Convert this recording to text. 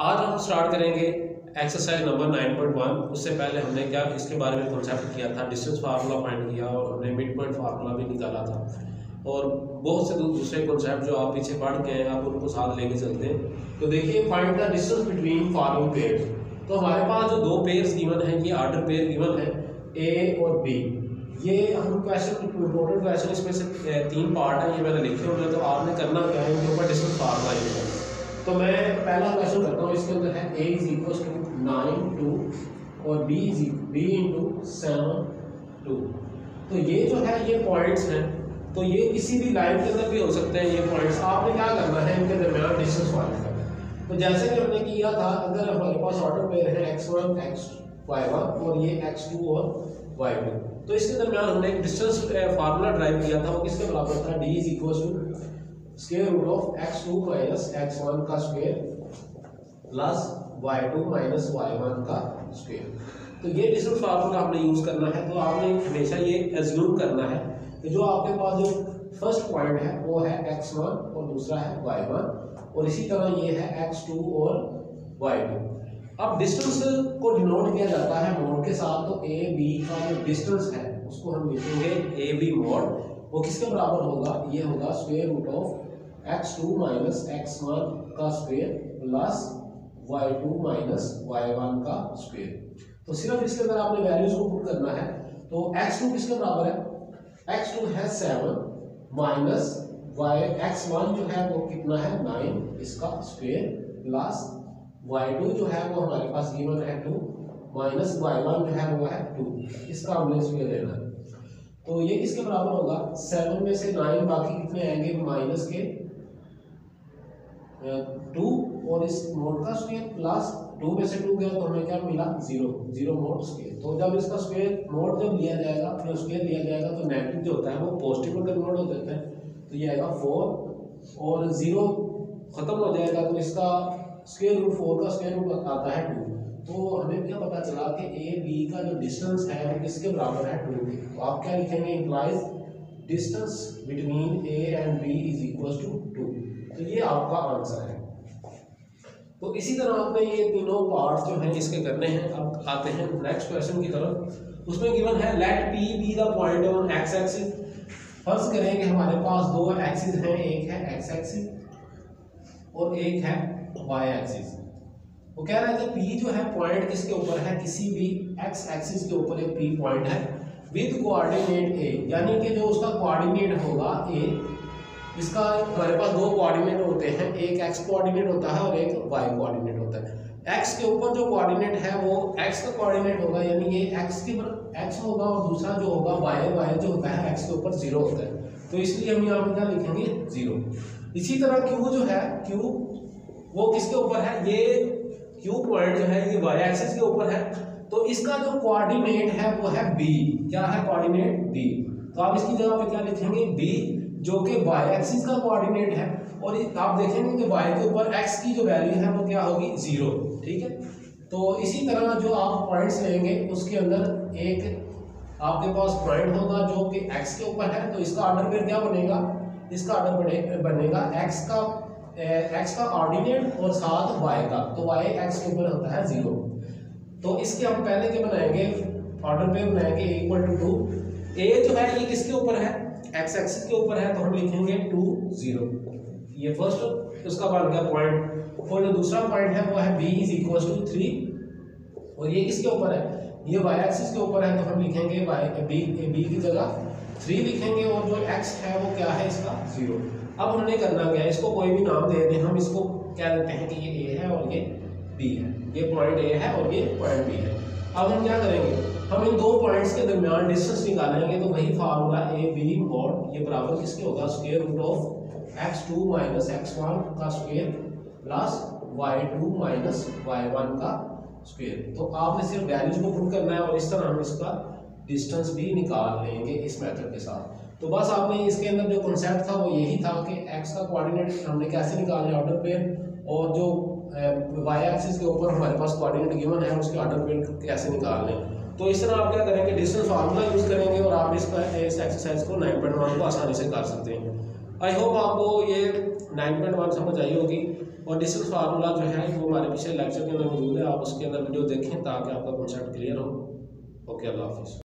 आज हम स्टार्ट करेंगे एक्सरसाइज नंबर 9.1 उससे पहले हमने क्या, इसके बारे में कॉन्सेप्ट किया था डिस्टेंस फार्मूला फाइंड किया और हमने मिड पॉइंट फार्मूला भी निकाला था। और बहुत से दूसरे कॉन्सेप्ट जो आप पीछे पढ़ के हैं आप उनको साथ लेके चलते हैं। तो देखिए find the distance between following pair तो हमारे पास जो दो पेयर्स गिवन है, ये आर्डर पेयर गिवन है ए और बी ये हम क्वेश्चन इंपॉर्टेंट क्वेश्चन इसमें से तीन पार्ट है, ये मैंने लिखे हुए हैं तो आपने करना क्या है, इनके ऊपर फार्मूला यूज़ तो मैं पहला क्वेश्चन करता हूँ, इसके अंदर है A is equal to nine two और B is B into seven two तो ये जो है, ये पॉइंट्स हैं। तो ये किसी भी लाइन के अंदर भी हो सकते हैं ये पॉइंट्स आपने क्या करना है इनके दरमियान डिस्टेंस फाइंड करना तो जैसे कि हमने किया था, अगर हमारे पास ऑर्डर पेयर है X one X Y one और ये एक्स टू और वाई टू तो इसके दरमियान हमने एक डिस्टेंस फार्मूला ड्राइव किया था, वो किसके बराबर था? D is equal to square root of X two minus X का square plus Y two minus Y का स्क्वायर। तो ये डिस्टेंस फार्मूला हमने यूज़ करना है तो आपने हमेशा ये एज्यूम करना है कि जो आपके पास जो फ़र्स्ट पॉइंट है, वो है एक्स वन और दूसरा है वाई वन, और इसी तरह ये है एक्स टू और वाई टू। अब डिस्टेंस को डिनोट किया जाता है मोड के साथ तो ए बी का जो डिस्टेंस है, उसको हम लिखेंगे ए बी मोड वो किसके बराबर होगा? ये होगा square root of X two minus X one का square plus Y two minus Y one का स्क्वेयर तो सिर्फ़ इसके अंदर आपने वैल्यूज़ को पुट करना है तो एक्स टू किसके बराबर है? एक्स टू है seven minus Y X one जो है वो कितना है? नाइन इसका स्क्वेयर प्लस वाई टू जो है वो हमारे पास गिवन है टू माइनस वाई वन जो है वो है टू इसका हमने स्क्वेयर लेना है। तो ये किसके बराबर होगा? सेवन में से नाइन बाकी कितने आएँगे? माइनस के टू और इस मोड का स्क्वेयर प्लस टू में से टू गया तो हमें क्या मिला? ज़ीरो ज़ीरो मोड स्क्वेयर तो जब इसका स्क्वेयर मोड जब लिया जाएगा, फिर स्क्वेयर लिया जाएगा तो नेगेटिव जो होता है वो पॉजिटिव में कन्वर्ट हो जाता है। तो ये आएगा फोर और ज़ीरो खत्म हो जाएगा तो इसका स्क्वेयर रूट फोर का स्क्वेयर रूट आता है टू तो हमें क्या पता चला कि ए बी का जो डिस्टेंस है वो किसके बराबर है? टू के। तो आप क्या लिखेंगे implies distance between A and B is equal to two तो ये आपका आंसर है। तो इसी तरह आपने ये तीनों पार्ट जो हैं इसके करने हैं, अब आते हैं नेक्स्ट क्वेश्चन की तरफ़। उसमें गिवन है let P be the point on X axis फ़र्ज़ करेंगे हमारे पास दो एक्सिस हैं, एक है एक्स एक्सिस और एक है वाई एक्सिस वो कह रहा है कि पी जो है पॉइंट किसके ऊपर है? किसी भी एक्स एक्सिस के ऊपर एक पी पॉइंट है। विद कोऑर्डिनेट ए यानी कि जो उसका कोऑर्डिनेट होगा ए इसका हमारे पास दो कोऑर्डिनेट होते हैं। एक एक्स कोऑर्डिनेट होता है और एक वाई कोऑर्डिनेट होता है। एक्स के ऊपर जो कोऑर्डिनेट है, वो एक्स का कोऑर्डिनेट होगा, यानी ये एक्स के ऊपर एक्स होगा और दूसरा जो होगा वाई वाई जो होता है एक्स के ऊपर ज़ीरो होता है। तो इसलिए हम यहाँ पर क्या लिखेंगे? ज़ीरो इसी तरह क्यू जो है क्यू वो किसके ऊपर है? ये क्यू पॉइंट जो है, ये वाई एक्सिस के ऊपर है। तो इसका जो कोऑर्डिनेट है, वो है बी क्या है कोऑर्डिनेट बी तो आप इसकी जगह पे क्या लिखेंगे? बी जो कि वाई एक्सिस का कोऑर्डिनेट है। और आप देखेंगे कि वाई के ऊपर एक्स की जो वैल्यू है, वो क्या होगी? ज़ीरो ठीक है? तो इसी तरह जो आप पॉइंट्स लेंगे, उसके अंदर एक आपके पास पॉइंट होगा जो कि एक्स के ऊपर है। तो इसका ऑर्डर फिर क्या बनेगा? इसका ऑर्डर बनेगा एक्स का एक्स का ऑर्डिनेट और साथ वाई का तो वाई एक्स के ऊपर होता है ज़ीरो तो इसके हम पहले के बनाएँगे? ऑर्डर पे बनाएँगे इक्वल टू टू ए जो है, ये किसके ऊपर है? एक्स एक्सिस के ऊपर है तो हम लिखेंगे टू ज़ीरो ये फ़र्स्ट उसका बन गया पॉइंट और जो दूसरा पॉइंट है, वो है B is equal to three और ये किसके ऊपर है? ये वाई एक्सिस के ऊपर है तो हम लिखेंगे वाई बी बी की जगह थ्री लिखेंगे, और जो एक्स है, वो क्या है इसका? ज़ीरो अब हमने करना क्या है? इसको कोई भी नाम दे दें, हम इसको क्या देते हैं कि ये ए है और ये बी है। ये पॉइंट ए है और ये पॉइंट बी है। अब हम क्या करेंगे? हम इन दो पॉइंट्स के दरमियान डिस्टेंस निकालेंगे तो वही फार्मूला ए बी मॉड ये बराबर किसके होगा? Square root of X two minus X one का square plus Y two minus Y one का स्क्वायर तो आपने सिर्फ़ वैल्यूज़ को पुट करना है और इस तरह हम इसका डिस्टेंस भी निकाल लेंगे इस मेथड के साथ। तो बस आपने इसके अंदर जो कॉन्सेप्ट था वो यही था कि एक्स का कोऑर्डिनेट हमने कैसे निकालना है ऑर्डर पेयर और जो वाई एक्सिस के ऊपर हमारे पास कोऑर्डिनेट गिवन है, उसके ऑर्डर पेयर कैसे निकालने तो इस तरह आप क्या करेंगे डिस्टेंस फार्मूला यूज़ करेंगे और आप इसका, इस एक्सरसाइज को नाइन पॉइंट वन को आसानी से कर सकते हैं। आई होप आपको ये नाइन पॉइंट वन समझ आई होगी और डिस्टेंस फार्मूला जो है वो हमारे पिछले लेक्चर के अंदर मौजूद है। आप उसके अंदर वीडियो देखें ताकि आपका कॉन्सेप्ट क्लियर हो। ओके, अल्लाह हाफिज़।